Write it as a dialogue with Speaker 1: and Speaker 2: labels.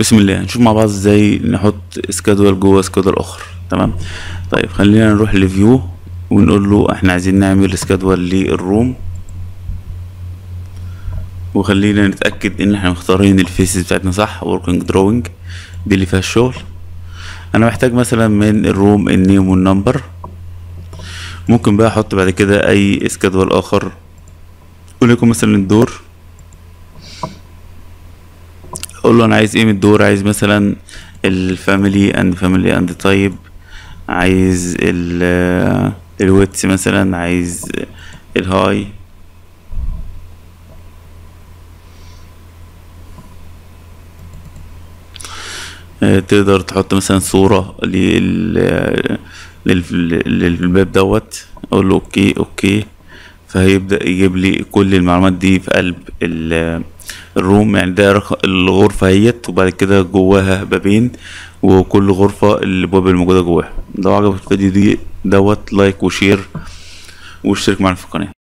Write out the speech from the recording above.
Speaker 1: بسم الله نشوف مع بعض إزاي نحط schedule جوه schedule آخر تمام؟ طيب خلينا نروح ل view ونقول له إحنا عايزين نعمل schedule لل room. وخلينا نتأكد إن إحنا مختارين ال phases بتاعتنا صح working drawing دي اللي فيها الشغل. أنا محتاج مثلا من ال room ال name وال number ممكن بقى أحط بعد كده أي schedule آخر. وليكن مثلا ال door. أقول له أنا عايز إيه من ال door؟ عايز مثلا ال family and family and type عايز ال الويتس مثلا عايز الهاي آه، تقدر تحط مثلا صورة لل- للباب دوت. أقول له okay okay. فهيبدأ يجيب لي كل المعلومات دي في قلب ال- ال room يعني ده الغرفة اهيت وبعد كده جواها بابين وكل غرفة الابواب الموجودة جواها. لو عجبك الفيديو دي دوت like و share واشترك معنا في القناة.